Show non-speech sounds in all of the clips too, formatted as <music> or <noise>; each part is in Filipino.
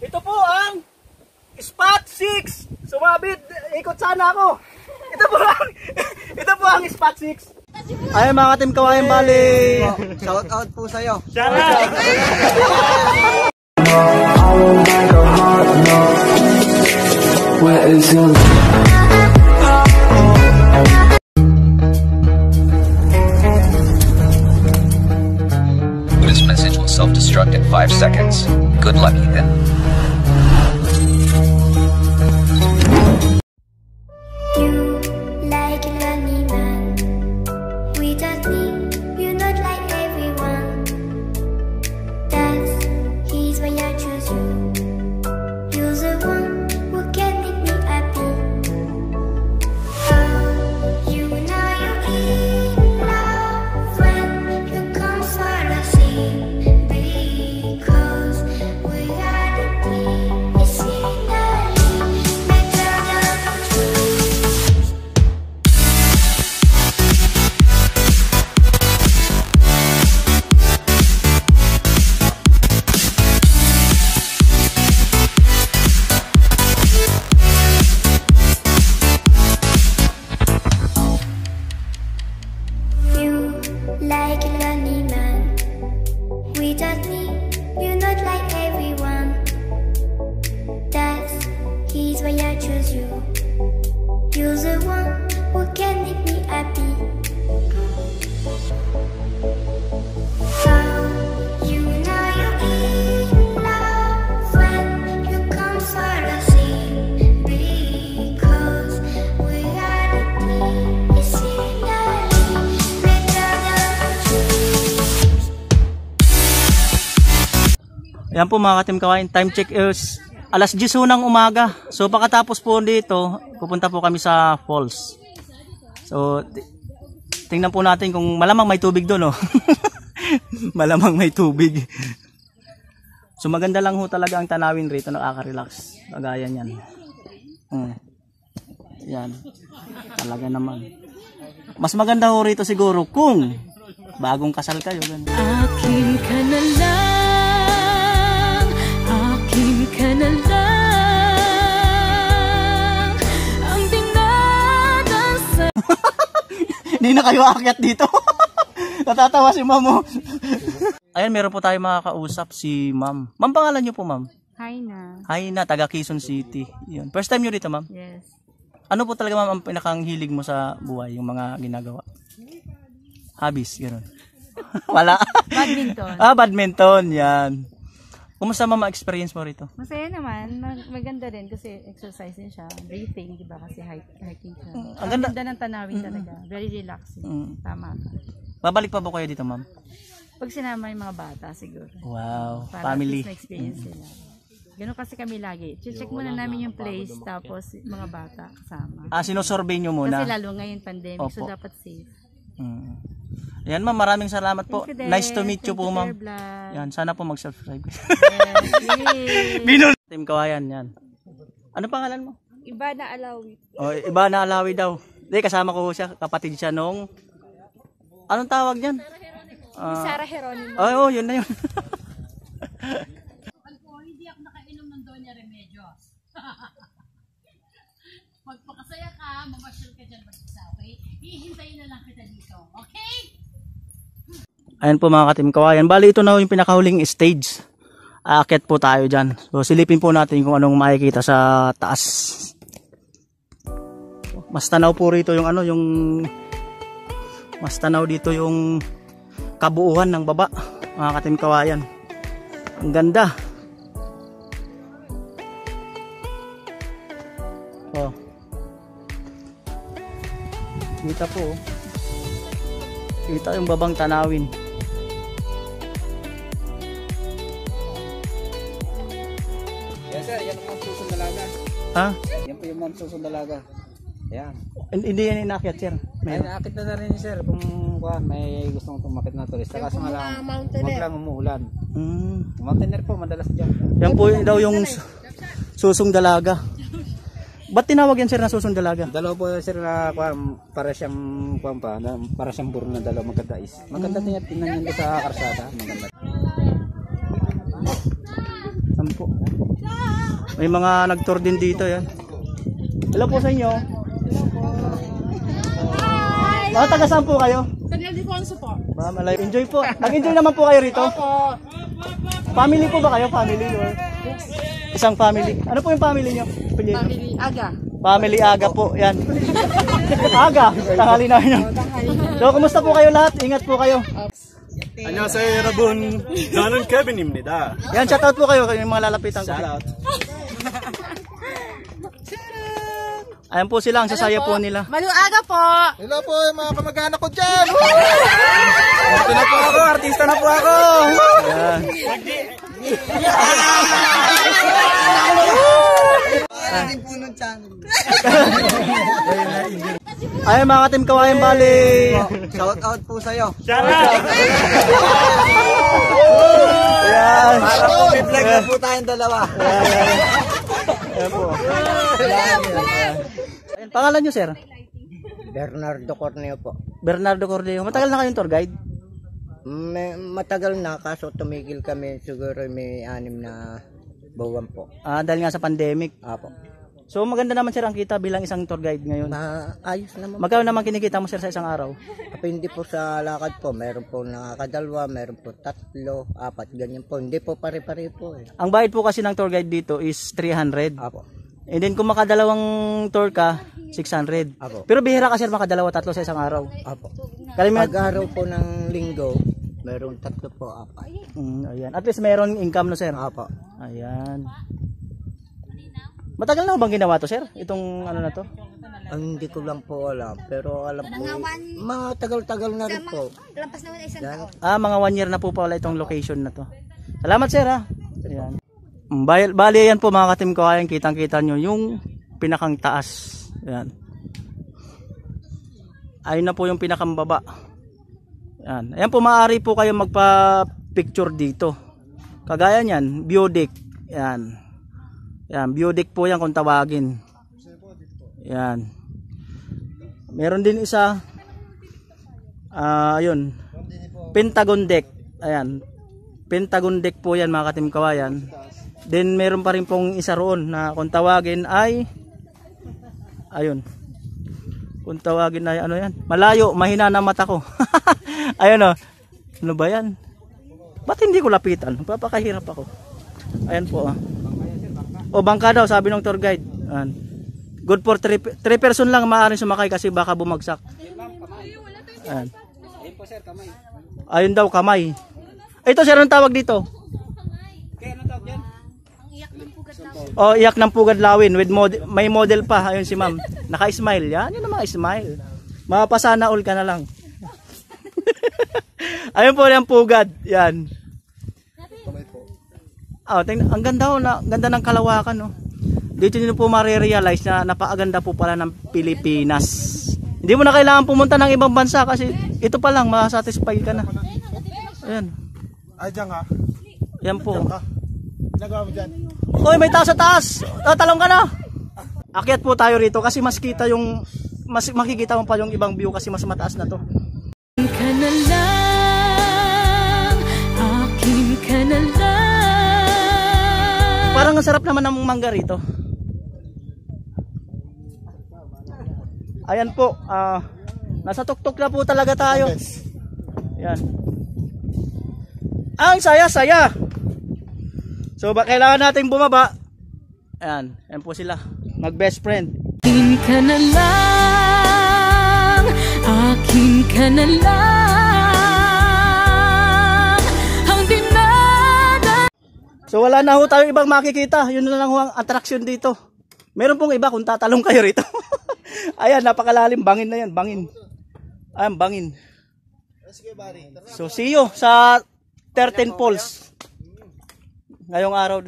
Ito po ang Spot 6. Sumabit, ikot sana ako. Ito po ang, <laughs> ito po ang Spot 6. Ay mga team kawayan bali. Shout out po sa'yo. This self-destruct in 5 seconds. Good luck, Ethan. Yan po mga ka-team kawain, time check is alas 10 ho ng umaga. So pagkatapos po dito, pupunta po kami sa falls. So ti- tingnan po natin kung malamang may tubig doon, oh. <laughs> malamang may tubig. So maganda lang ho talaga ang tanawin rito, nakaka-relax. Kagaya niyan. Hmm. Yan. Talaga naman. Mas maganda ho rito siguro kung bagong kasal kayo. Ganun. Akin ka ka na lang, ang dinadasa <laughs> Hindi na kayo aakyat dito. <laughs> Natatawa si ma'am. oh. <laughs> Ayan, meron po tayo makakausap si ma'am. Ma'am, pangalan niyo po ma'am? Hi na. Hi na, taga Quezon City. Yun. First time niyo dito ma'am? Yes. Ano po talaga ma'am ang pinakang hilig mo sa buhay, yung mga ginagawa? Hobbies, gano'n. Wala. Badminton. ah, badminton, yan. Kumusta ma'am ang experience mo rito? Masaya naman. Mag- maganda din kasi exercise din siya. Breathing, di ba? Kasi hike- hiking siya. ang ganda. ng tanawin talaga. Very relaxing. Mm. Tama ka. Babalik pa po kayo dito ma'am? Pag sinama yung mga bata siguro. Wow, Para family. at least na-experience nila. Ganun kasi kami lagi. Check muna namin yung place tapos mga bata kasama. Ah, sinusurvey nyo muna? Kasi lalo ngayon pandemic so Opo. dapat safe. Mm. Ayan ma'am, maraming salamat po. Thank you. Nice to meet you Thank po Sir ma'am. Vlad. Yan, sana po mag-subscribe. Yes. <laughs> Binul. Team Kawayan, yan. Ano pangalan mo? Iba na alawi. O, iba na alawi daw. Hindi, kasama ko siya, kapatid siya nung... Anong tawag niyan? Ah, Sarah Heronimo. Oo, oh, yun na yun. hindi ako nakainom ng Doña Remedios. <laughs> Magpakasaya ka, mamasyal ka dyan mag-isa, okay? Hihintayin na lang kita dito, okay? Ayan po mga katim kawayan. Bali ito na yung pinakahuling stage. Aakyat po tayo dyan. So silipin po natin kung anong makikita sa taas. Mas tanaw po rito yung ano, yung... Mas tanaw dito yung kabuuhan ng baba. Mga katim kawayan. Ang ganda. Oh. Kita po. oh. Kita yung babang tanawin. Ha? Yan po yung mga susong dalaga. Yan. Hin- Hindi yan inakyat, sir. Ay, Meron. nakakit na na rin sir kung kuhan, may gustong tumakit na turista. Kaso nga lang, huwag lang umuulan. Mm. Mountaineer po, madalas dyan. Yan po yun daw yung su- susong dalaga. Ba't tinawag yan, sir, na susong dalaga? Dalawa po sir na kuhan, para siyang kuhan pa, na, para siyang burro na dalawa magkadais. Maganda tingnan tingnan niyo doon sa karsada. Maganda. Sampo. May mga nag-tour din dito yan. Hello po sa inyo. Mga taga saan po kayo? Daniel Difonso po. Ba, malay. Enjoy po. Nag-enjoy naman po kayo rito? Family po ba kayo? Family or? Isang family. Ano po yung family nyo? Family Aga. Family aga po. Yan. aga. Tanghali na yun. So, kumusta po kayo lahat? Ingat po kayo. 안녕하세요 여러분 저는 케빈입니다 Yan, shoutout po kayo. Yung mga lalapitan ko. Shoutout. Ayan po sila. Ang sasaya po nila. Malu aga po. Hello po yung mga kamag-anak ko dyan <laughs> Ito na po ako, artista na po ako Yan. <laughs> Ay mga team kawayan bali. Shout out po sa'yo. Yan. Para po may vlog na po tayong dalawa. Ayan po. Ayan, pangalan nyo sir? <laughs> Bernardo Corneo po. Bernardo Cordeo. Matagal na kayong tour guide? May, matagal na kaso tumigil kami siguro may anim na buwan po. Ah, dahil nga sa pandemic. Apo. So maganda naman sir ang kita bilang isang tour guide ngayon. Maayos naman. Magkano naman kinikita mo sir sa isang araw? Depende po sa lakad po. Meron po nakakadalwa, meron po tatlo, apat, ganyan po. Hindi po pare-pare po eh. Ang bayad po kasi ng tour guide dito is 300. Apo. And then kung makadalawang tour ka, 600. Apo. Pero bihira kasi makadalawa tatlo sa isang araw. Apo. Kalimitan, Pag-araw po ng linggo, meron tatlo po, apat. Mm, ayan. At least meron income no sir. Apo. Ayan. Matagal na bang ginawa to sir? Itong ano na to? Ang hindi ko lang po alam, pero alam po, matagal-tagal na rin po. Yan. Ah, mga one year na po pala itong location na to. Salamat sir ha. Ayan. Mm, Bali, bali yan po mga katim ko kayang kitang kita nyo yung pinakang taas. Ayan. Ayun na po yung pinakang baba. Ayan. Ayan po maaari po kayo magpa picture dito. Kagaya niyan, biodeck. Ayan. Ayan, biodeck po yan kung tawagin. Ayan. Meron din isa. Ah, ayun. Pentagon deck. Ayan. Pentagon deck po yan mga katim kawayan. Then meron pa rin pong isa roon na kung tawagin ay ayun. Kung tawagin ay ano yan? Malayo, mahina na mata ko. <laughs> ayun oh. Ano ba yan? Ba't hindi ko lapitan? Papakahirap ako. Ayan po ah. O bangka daw sabi ng tour guide. Ayan. Good for 3 3 person lang maaaring sumakay kasi baka bumagsak. Ayan. Ayun daw kamay. Ito sir ang tawag dito. Oh, iyak ng pugad lawin with mod- may model pa ayun si ma'am. Naka-smile. Yan, yun ang mga smile. Mapasana all ka na lang. <laughs> ayun po yung pugad. Yan. Oh, tingnan, ang ganda oh, na, ganda ng kalawakan no. Dito niyo po marirealize na napakaganda po pala ng Pilipinas. Hindi mo na kailangan pumunta ng ibang bansa kasi ito pa lang masasatisfy ka na. Ayan. Ay dyan nga Yan po. Nagawa mo dyan Hoy, may taas sa taas. Tatalong ka na. Akyat po tayo rito kasi mas kita yung mas makikita mo pa yung ibang view kasi mas mataas na to. ka na lang, akin ka na lang. Parang ang sarap naman ng mangga rito. Ayan po, ah nasa tuktok na po talaga tayo. Yan. Ang saya-saya. So ba kailangan nating bumaba. Ayan, ayan po sila. Mag best friend. Akin ka na lang, akin ka na lang. Ang dinada So wala na ho tayo ibang makikita. Yun na lang ho ang attraction dito. Meron pong iba kung tatalong kayo rito. <laughs> Ayan, napakalalim. Bangin na yan. Bangin. Ayan, bangin. So see you sa 13 Falls. Ngayong araw.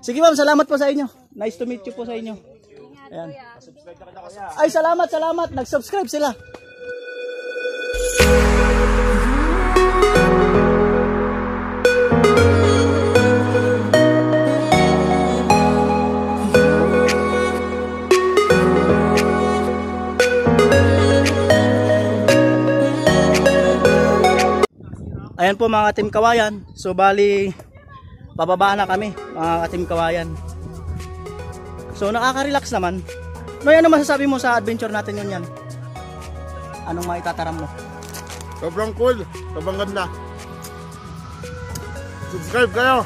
Sige ma'am, salamat po sa inyo. Nice to meet you po sa inyo. Ayan. Ay, salamat, salamat. Nag-subscribe sila. Ayan po mga team kawayan. So bali pababa na kami, mga katim kawayan. So, nakaka-relax naman. May ano masasabi mo sa adventure natin yun yan? Anong maitataram mo? Sobrang cool. Sobrang ganda. Subscribe kayo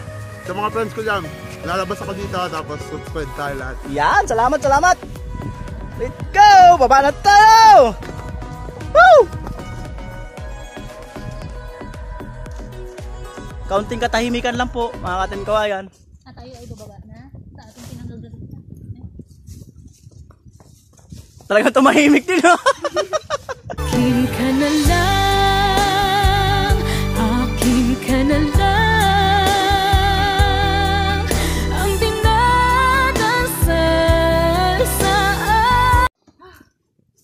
sa mga friends ko dyan. Lalabas ako dito tapos subscribe tayo lahat. Yan, salamat, salamat! Let's go! Baba na tayo! Kaunting katahimikan lang po, mga katim kawayan. At tayo ay bababa na sa ating pinanggagalit. Talagang tumahimik din, no? <laughs> Akin ka na lang, akin ka na lang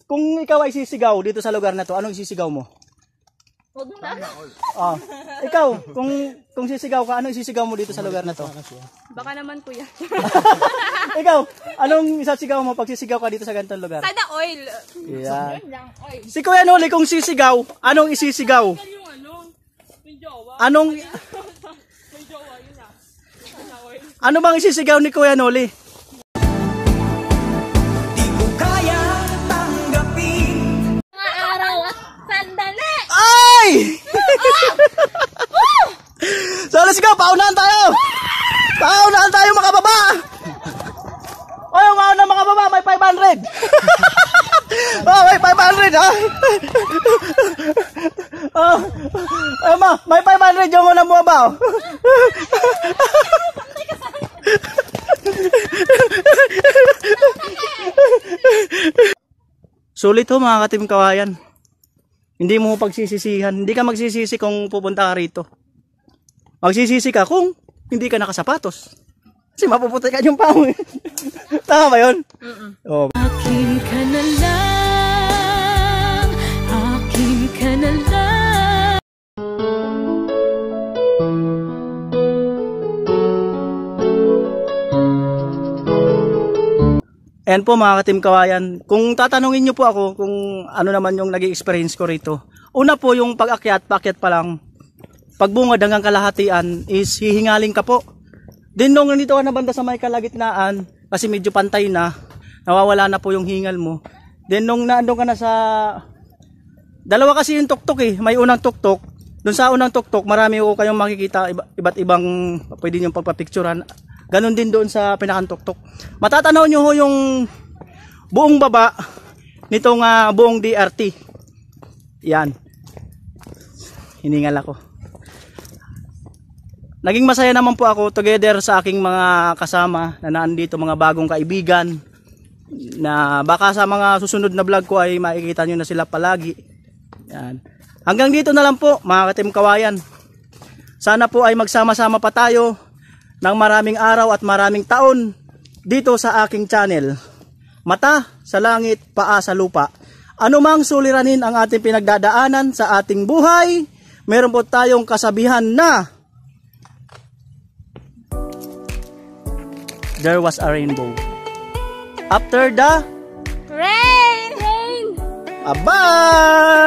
Kung ikaw ay sisigaw dito sa lugar na to, anong isisigaw mo? Huwag na. <laughs> Ah, ikaw, kung kung sisigaw ka, anong isisigaw mo dito sa lugar na to? Baka naman kuya. <laughs> ikaw, anong isasigaw mo pag sisigaw ka dito sa ganitong lugar? Sada oil. Yan. Si Kuya Noli, kung sisigaw, anong isisigaw? Anong... Ano bang isisigaw ni Kuya Noli? Let's go, paunahan tayo! Paunahan tayo makababa! Oy, yung mauna makababa, may 500! <laughs> oh, may 500 ha! oh, ay ma, may 500 yung unang bumaba oh. Sulit ho mga katim kawayan. Hindi mo pagsisisihan. Hindi ka magsisisi kung pupunta ka rito. Magsisisi ka kung hindi ka nakasapatos. Kasi mapuputi ka yung pao eh. <laughs> Tama ba yun? Oo. Akin ka na lang, akin ka na lang Ayan po mga katim kawayan. Kung tatanungin nyo po ako kung ano naman yung naging experience ko rito. Una po yung pag-akyat, paakyat pa lang. Pagbungad hanggang kalahatian is hihingaling ka po. Din nung nandito ka na banda sa may kalagitnaan, kasi medyo pantay na, nawawala na po yung hingal mo. Then nung naandun ka na sa... Dalawa kasi yung tuktok eh. May unang tuktok. Doon sa unang tuktok, marami ko kayong makikita iba, iba't ibang pwede nyo pagpapicturan. Ganon din doon sa pinakantuktok. Matatanaw nyo ho yung buong baba nitong ah, buong DRT. Yan. Hiningal ako. Naging masaya naman po ako together sa aking mga kasama na naandito mga bagong kaibigan na baka sa mga susunod na vlog ko ay makikita nyo na sila palagi. Yan. Hanggang dito na lang po mga katim kawayan. Sana po ay magsama-sama pa tayo ng maraming araw at maraming taon dito sa aking channel. Mata sa langit, paa sa lupa. Anumang suliranin ang ating pinagdadaanan sa ating buhay, meron po tayong kasabihan na there was a rainbow. After the Rain! Rain! Bye!